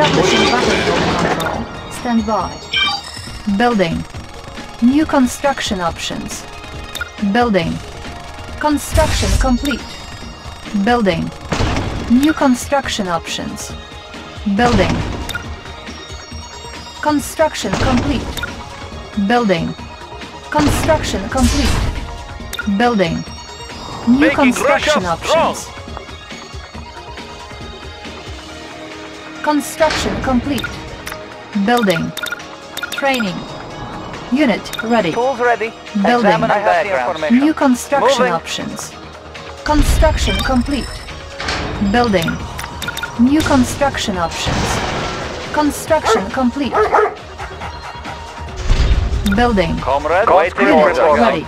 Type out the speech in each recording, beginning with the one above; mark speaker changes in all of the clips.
Speaker 1: Establishing battlefield control. Stand by. Building. New construction options. Building. Construction complete. Building. New construction options. Building. Construction complete. Building. Construction complete. Building. New
Speaker 2: Making
Speaker 1: construction
Speaker 2: options. strong.
Speaker 1: Construction complete. Building. Training. Unit ready.
Speaker 3: Tools ready.
Speaker 1: Building.
Speaker 3: Examine
Speaker 1: I
Speaker 3: I have the information.
Speaker 1: New construction
Speaker 3: Moving.
Speaker 1: options. Construction complete. Building. New construction options. Construction complete. Building.
Speaker 3: Comrade, waiting
Speaker 1: Unit ready.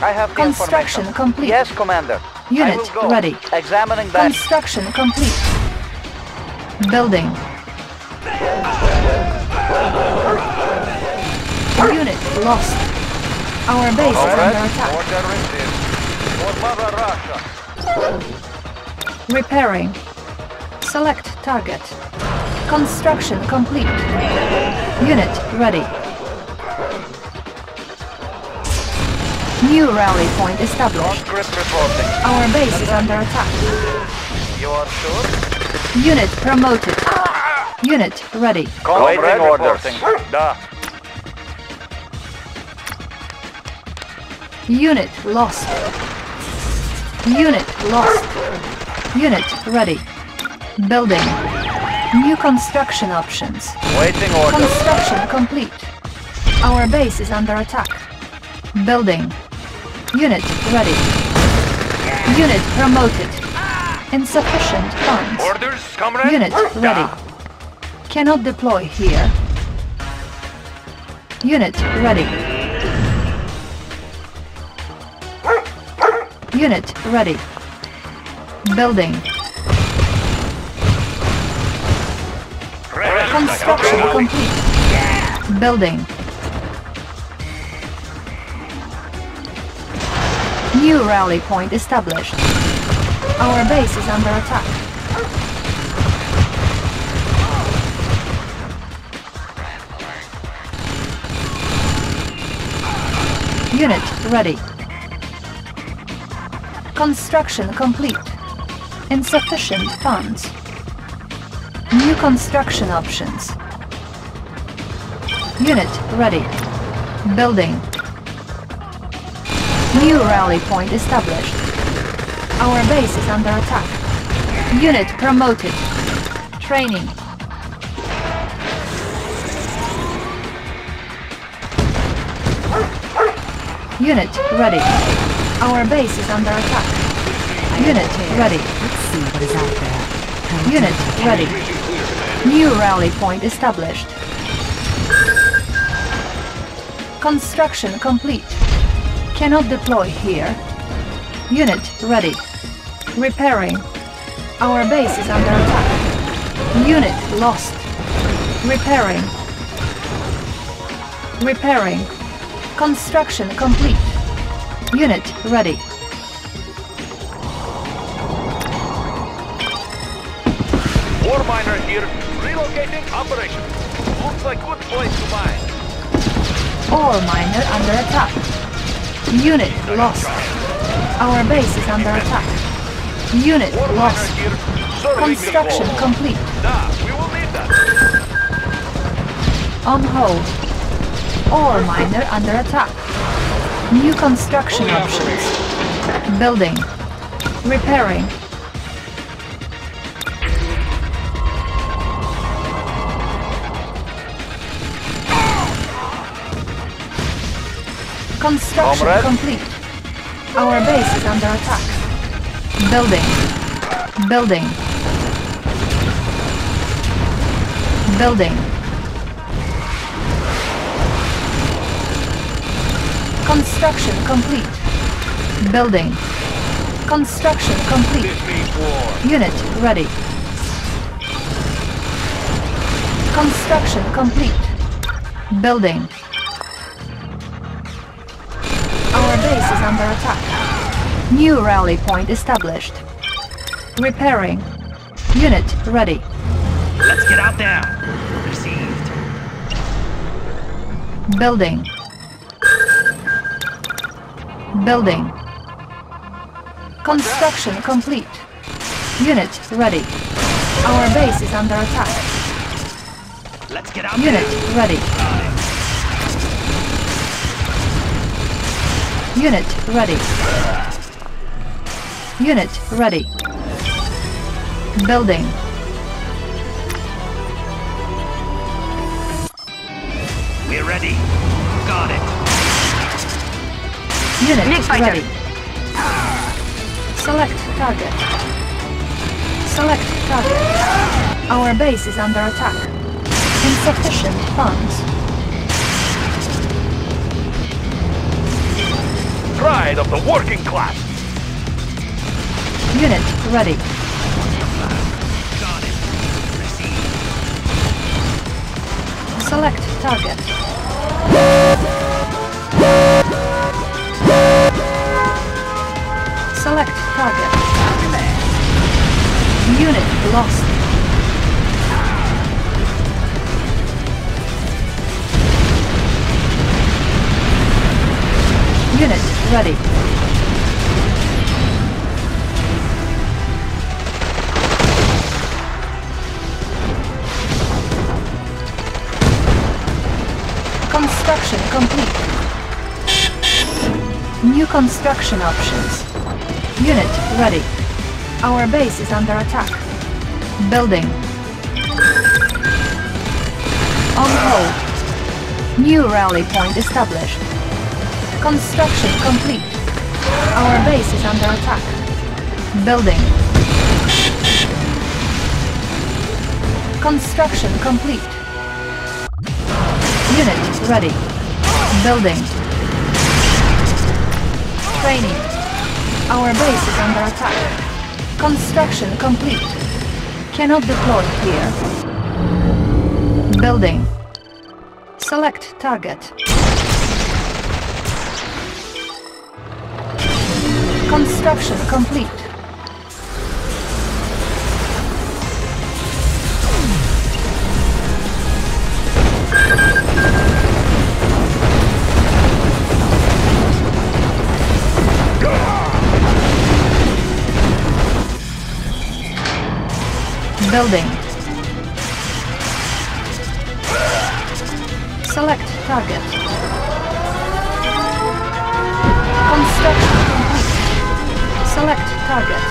Speaker 3: I have the
Speaker 1: Construction complete.
Speaker 3: Yes, Commander.
Speaker 1: Unit ready.
Speaker 3: Examining that.
Speaker 1: Construction complete. Building. Unit lost. Our base is
Speaker 2: Comrade,
Speaker 1: under attack.
Speaker 2: order received. For Mother Russia.
Speaker 1: Repairing. Select target. Construction complete. Unit ready. New rally point established. Our base is under attack.
Speaker 2: You are sure?
Speaker 1: Unit promoted. Unit ready.
Speaker 3: Waiting orders.
Speaker 2: Da.
Speaker 1: Unit lost. Unit lost. Unit ready. Building. New construction options.
Speaker 3: Waiting order.
Speaker 1: Construction complete. Our base is under attack. Building. Unit ready. Unit promoted. Insufficient funds.
Speaker 2: Orders, comrade?
Speaker 1: Unit ready. Cannot deploy here. Unit ready. Unit ready. Building. Construction complete. Building. New rally point established. Our base is under attack. Unit ready. Construction complete. Insufficient funds. New construction options. Unit ready. Building. New rally point established. Our base is under attack. Unit promoted. Training. Unit ready. Our base is under attack. Unit ready.
Speaker 4: Let's see what is out there.
Speaker 1: Unit ready. New rally point established. Construction complete. Cannot deploy here. Unit ready. Repairing. Our base is under attack. Unit lost. Repairing. Repairing. Construction complete. Unit ready.
Speaker 2: War miner here. Relocating operation. Looks like good place to mine.
Speaker 1: Ore miner under attack. Unit lost. Our base is under attack. Unit lost.
Speaker 2: here. Serving the
Speaker 1: Construction complete.
Speaker 2: Da, we will need that.
Speaker 1: On hold. Ore miner under attack. New construction options. Building. Repairing. Construction complete. Our base is under attack. Building. Building. Building. Construction complete. Building. Construction complete.
Speaker 2: This means war.
Speaker 1: Unit ready. Construction complete. Building. Our base is under attack. New rally point established. Repairing. Unit ready.
Speaker 5: Let's get out there. Received.
Speaker 1: Building. Building. Construction complete. Unit ready. Our base is under attack.
Speaker 5: Let's get out
Speaker 1: Unit
Speaker 5: there.
Speaker 1: ready. Unit ready. Unit ready. Building.
Speaker 5: We're ready. Got it.
Speaker 1: Unit ready. Select target. Select target. Our base is under attack. Insufficient funds.
Speaker 2: Pride of the working class.
Speaker 1: Unit ready. Select target. Select target. Unit lost. Unit ready. Construction complete. New construction options. Unit ready. Our base is under attack. Building. On hold. New rally point established. Construction complete. Our base is under attack. Building. Construction complete. Unit ready. Building. Training. Our base is under attack. Construction complete. Cannot deploy here. Building. Select target. Construction complete. Building. Select target. Construction complete. Select target.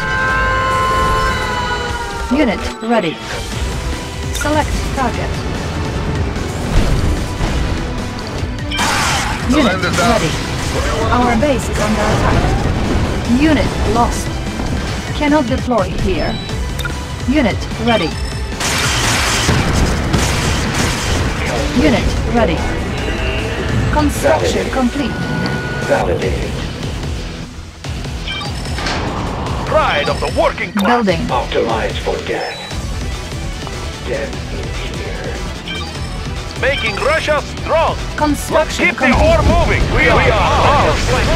Speaker 1: Unit ready. Select target. Unit ready. Our base is under attack. Unit lost. Cannot deploy here. Unit ready. Unit ready. Construction complete.
Speaker 6: Validated.
Speaker 2: Pride of the working class.
Speaker 1: Building.
Speaker 6: Optimized for death. Death is here.
Speaker 2: Making Russia strong. Let's
Speaker 1: Construction
Speaker 2: keep the
Speaker 1: complete.
Speaker 2: ore moving. We, are, on our flank.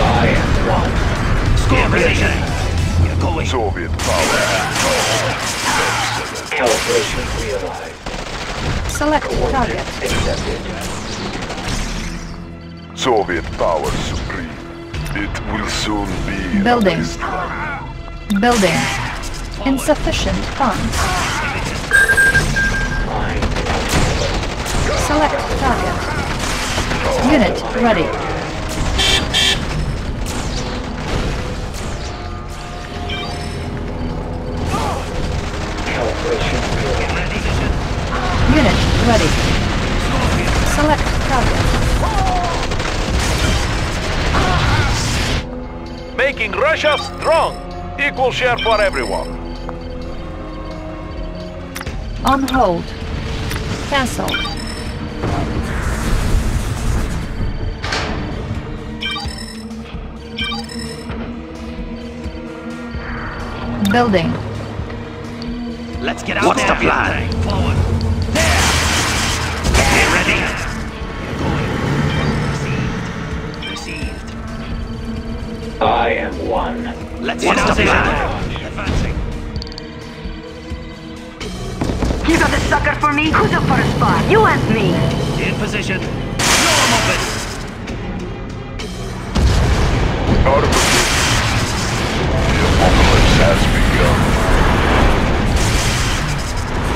Speaker 6: I am one.
Speaker 5: Score position. You're.
Speaker 2: Soviet power.
Speaker 6: Calibration realized.
Speaker 1: Select target.
Speaker 6: Accepted.
Speaker 7: Soviet power supreme. It will soon be
Speaker 1: Building.
Speaker 7: destroyed.
Speaker 1: Building. Insufficient funds. Select target. Unit ready. Ready. Select target.
Speaker 2: Making Russia strong. Equal share for everyone.
Speaker 1: On hold. Cancel. Building.
Speaker 5: Let's get out What's there. the plan? Forward.
Speaker 6: I am one.
Speaker 5: Let's What's get out
Speaker 6: the plan?
Speaker 5: Advancing.
Speaker 8: You got the sucker for me? Who's up for a spar? You and me.
Speaker 5: In position. Blow 'em open.
Speaker 7: Armageddon. The apocalypse has begun.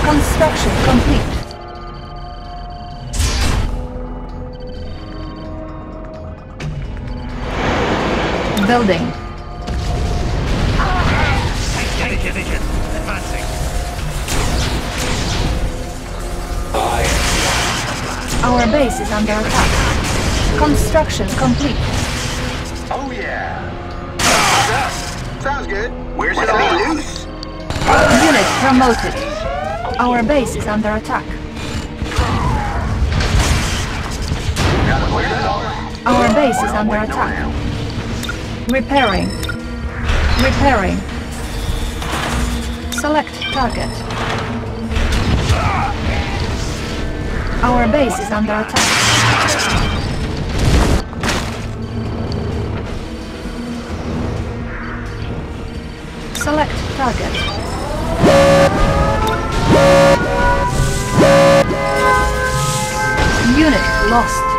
Speaker 1: Construction complete. Building.
Speaker 5: Enemy division. Advancing.
Speaker 6: I
Speaker 1: Our base is under attack. Construction complete.
Speaker 9: Oh yeah. Sounds good. Where's it all loose?
Speaker 1: Unit promoted. Our base is under attack. Our base is under attack. Repairing. Repairing. Select target. Our base is under attack. Select target. Unit lost.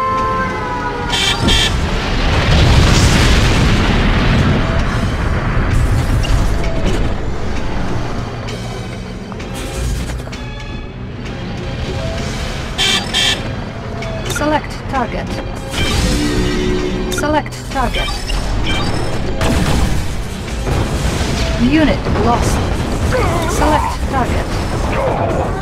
Speaker 1: Select target. Select target. Unit lost. Select target.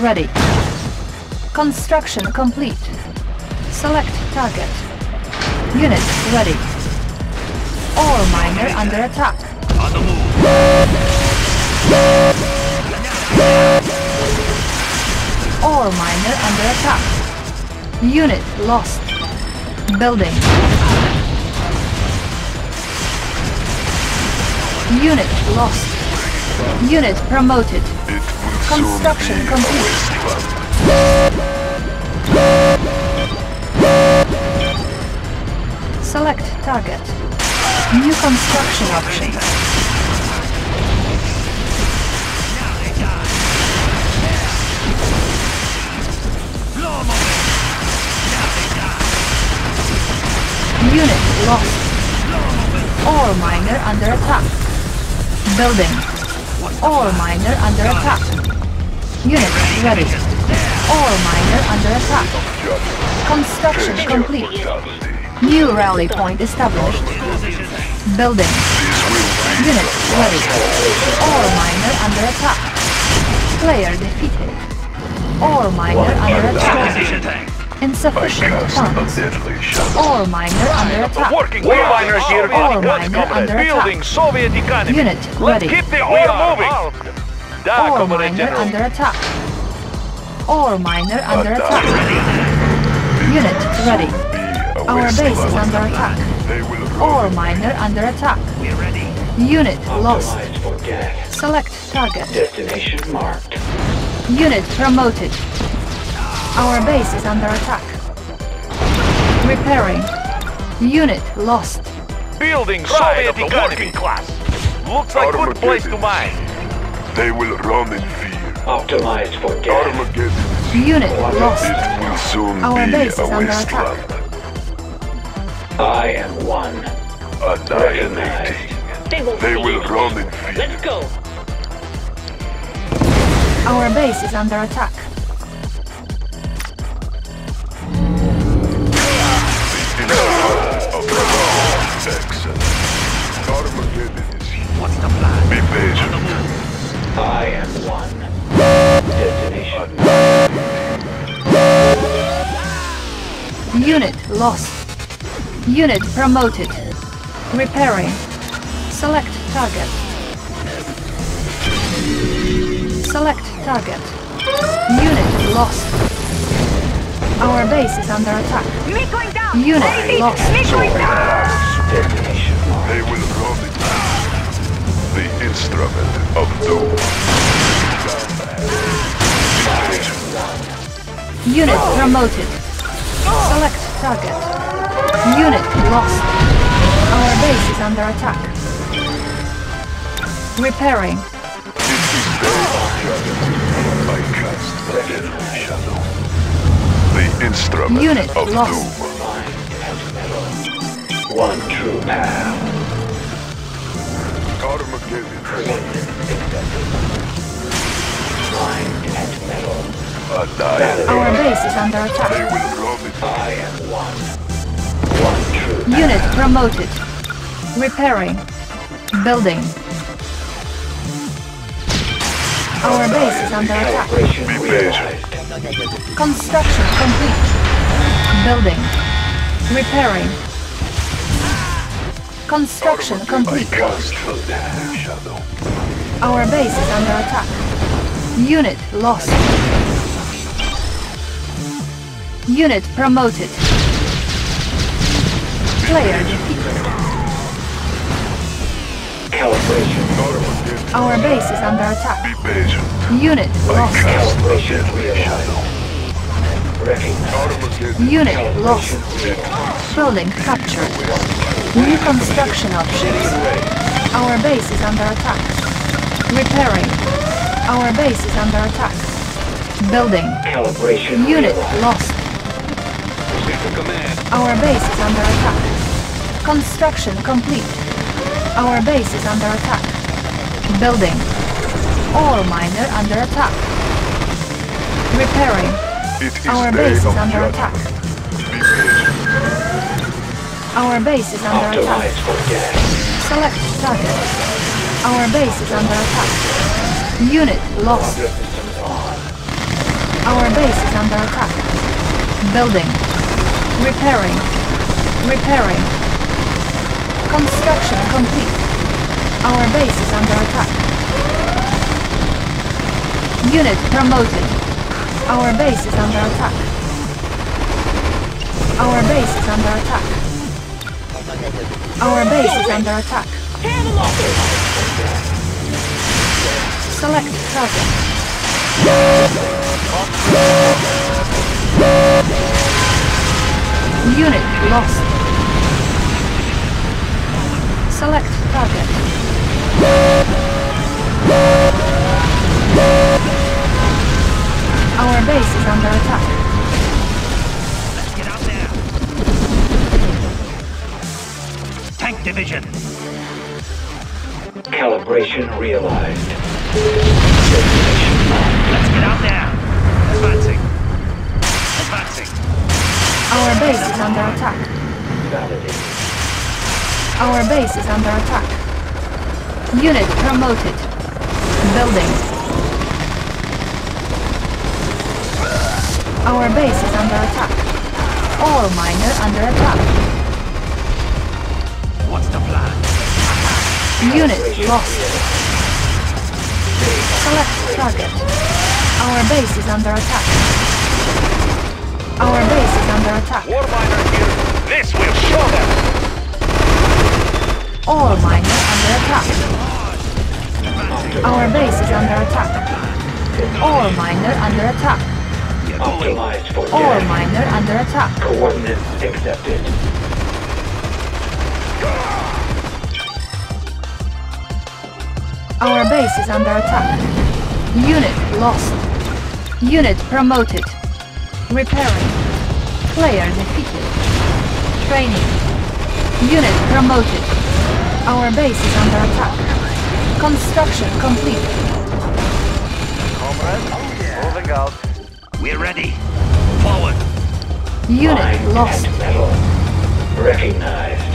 Speaker 1: Ready. Construction complete. Select target. Unit ready. Ore miner under attack.
Speaker 5: On the move.
Speaker 1: Ore miner under attack. Unit lost. Building. Unit lost. Unit promoted. Construction complete. Select target. New construction
Speaker 5: open.
Speaker 1: Unit lost. Ore miner under attack. Building. Ore miner under attack. Unit ready. Ore miner under attack. Construction complete. New rally point established. Building.
Speaker 7: This will be
Speaker 1: Unit ready. Ore miner under attack. Player defeated. Ore miner under attack.
Speaker 5: Tank.
Speaker 7: I
Speaker 1: Insufficient
Speaker 7: cast
Speaker 1: funds.
Speaker 7: a deadly shadow.
Speaker 1: Ore miner under attack.
Speaker 2: Working war miners here.
Speaker 1: Ore
Speaker 2: Good
Speaker 1: miner
Speaker 2: comrade.
Speaker 1: under
Speaker 2: Building
Speaker 1: attack.
Speaker 2: Soviet economy.
Speaker 1: Unit
Speaker 2: Let's
Speaker 1: ready.
Speaker 2: keep the ore moving. Da,
Speaker 1: Ore
Speaker 2: comrade
Speaker 1: miner
Speaker 2: general.
Speaker 1: under attack. Ore miner under
Speaker 7: A
Speaker 1: attack.
Speaker 7: dying
Speaker 1: Unit ready. Our base is under attack.
Speaker 7: They will
Speaker 1: Ore miner under attack.
Speaker 5: We're ready.
Speaker 1: Unit lost.
Speaker 6: optimized for death.
Speaker 1: Select target.
Speaker 6: Destination marked.
Speaker 1: Unit promoted. Our base is under attack. Repairing. Unit lost.
Speaker 2: Building Soviet economy. class. Looks like good place to mine.
Speaker 7: They will run in fear.
Speaker 6: Optimized for death.
Speaker 7: Armageddon.
Speaker 1: Unit lost.
Speaker 7: It will soon
Speaker 1: Our
Speaker 7: be
Speaker 1: base
Speaker 7: a
Speaker 1: is under attack.
Speaker 7: wasteland.
Speaker 6: I am one.
Speaker 7: Annihilating. They will run in fear.
Speaker 8: Let's go.
Speaker 1: Our base is under attack.
Speaker 6: Unit
Speaker 1: lost. Unit promoted. Repairing. Select target. Select target. Unit lost. Our base is under attack. Unit lost.
Speaker 7: Instrument of doom.
Speaker 1: Unit promoted. Select target. Unit lost. Our base is under attack. Repairing.
Speaker 7: I cast the deadly shadow. The instrument
Speaker 1: Unit
Speaker 7: of
Speaker 1: lost.
Speaker 7: doom.
Speaker 6: Mind and metal. One true path.
Speaker 1: Our base is under
Speaker 7: They
Speaker 1: attack.
Speaker 7: will rob it.
Speaker 6: I am one. One true.
Speaker 1: Unit promoted. Repairing. Building. Our base is under attack.
Speaker 6: Calibration
Speaker 7: Be
Speaker 6: realized.
Speaker 1: Construction complete. Building. Repairing. Construction complete.
Speaker 7: cast the deadly shadow.
Speaker 1: Our base is under attack. Unit lost. Unit promoted. Player defeated.
Speaker 6: Calibration.
Speaker 1: Our base is under attack. Unit lost.
Speaker 6: Calibration
Speaker 7: deadly shadow.
Speaker 6: realized. Recognize.
Speaker 7: Armageddon.
Speaker 1: Unit lost. Building captured. New construction options. Our base is under attack. Repairing. Our base is under attack. Building.
Speaker 6: Calibration
Speaker 1: Unit
Speaker 6: realized.
Speaker 1: lost. Our base is under attack. Construction complete. Our base is under attack. Building. Ore miner under attack. Repairing. Our base is under
Speaker 7: judgment.
Speaker 1: attack. Our base is under attack. Select target. Our base is under attack. Unit lost. Our base is under attack. Building. Repairing. Repairing. Construction complete. Our base is under attack. Unit promoted. Our base is under attack. Our base is under attack. Our base is under attack. Select target. Unit lost. Select target. Our base is under attack.
Speaker 5: Tank division.
Speaker 6: Calibration realized.
Speaker 5: Let's get out there. Advancing. Advancing.
Speaker 1: Our base is under attack.
Speaker 6: Validated.
Speaker 1: Our base is under attack. Unit promoted. Building. Our base is under attack. Ore miner under attack.
Speaker 5: What's the plan?
Speaker 1: Unit lost. Select target. Our base is under attack. Our base is under attack.
Speaker 2: War miner here. This will show them.
Speaker 1: Ore miner under attack. Our base is under attack. Ore miner under attack.
Speaker 6: Optimized for
Speaker 1: All
Speaker 6: gas.
Speaker 1: miner under attack.
Speaker 6: Coordinates accepted.
Speaker 1: Our base is under attack. Unit lost. Unit promoted. Repairing. Player defeated. Training. Unit promoted. Our base is under attack. Construction complete.
Speaker 3: Comrades, moving out.
Speaker 5: We're ready. Forward.
Speaker 1: Unit
Speaker 6: Mind
Speaker 1: lost.
Speaker 6: and. Recognized.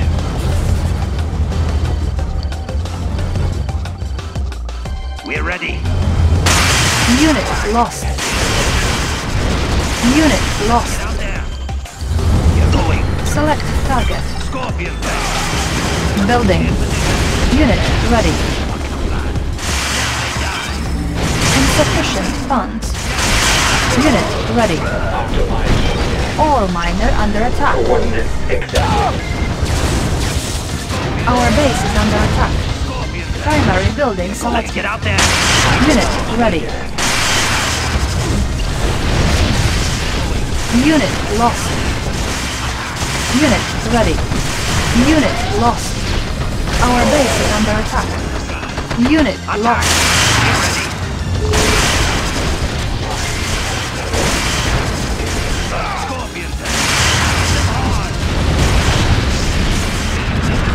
Speaker 5: We're ready.
Speaker 1: Unit lost. Unit lost.
Speaker 5: Get out there. You're going.
Speaker 1: Select target.
Speaker 5: Scorpion tank.
Speaker 1: Building. Unit ready. Insufficient funds. Unit ready. Ore miner under attack. Our base is under attack. Primary building
Speaker 5: Let's get out there.
Speaker 1: Unit ready. Unit lost. Unit ready. Unit lost. Our base is under attack. Unit lost.
Speaker 5: Ready. Scorpion.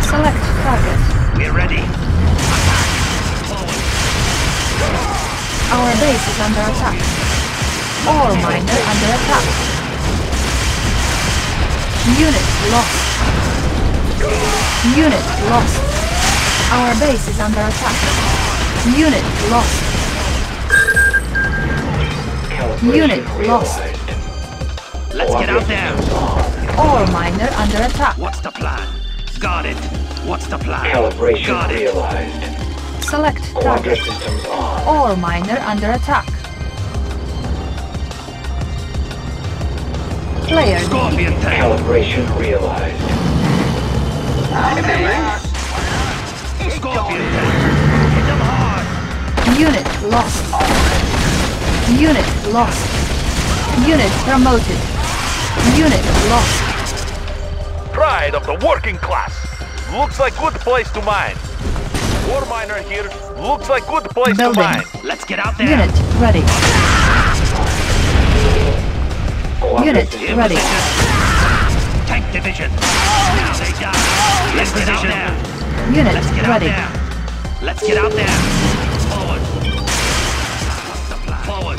Speaker 1: Select target.
Speaker 5: We're ready. Attack. Forward.
Speaker 1: Our base is under attack. Ore miners under attack. Unit lost. Unit lost. Our base is under attack. Unit lost. Unit lost.
Speaker 5: Let's get out there.
Speaker 1: Ore miner under attack.
Speaker 5: What's the plan? Got it. What's the plan?
Speaker 6: Calibration
Speaker 5: Got it.
Speaker 6: Realized.
Speaker 1: Select oh,
Speaker 6: Quadra
Speaker 1: target.
Speaker 6: systems on.
Speaker 1: Ore miner under attack. Player
Speaker 5: Scorpion tank.
Speaker 6: Calibration realized.
Speaker 5: Scorpion tank. Hit them hard.
Speaker 1: Unit lost. Unit lost. Unit promoted. Unit lost.
Speaker 2: Pride of the working class. Looks like good place to mine. War miner here. Looks like good place to
Speaker 1: Building.
Speaker 2: mine.
Speaker 5: Let's get out there.
Speaker 1: Unit ready. Unit ready.
Speaker 5: position. Tank division. Now they die. Let's get out there.
Speaker 1: Unit
Speaker 5: Let's get out
Speaker 1: ready.
Speaker 5: there. Let's get out there. Forward. What's the plan? Forward.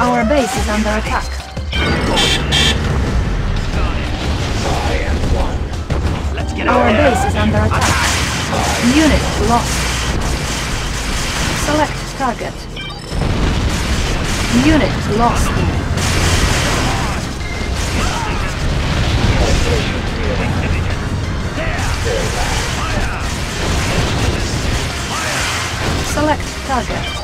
Speaker 1: Our base is under attack. Our base is under attack. Unit lost. Select target. Unit lost. Select target.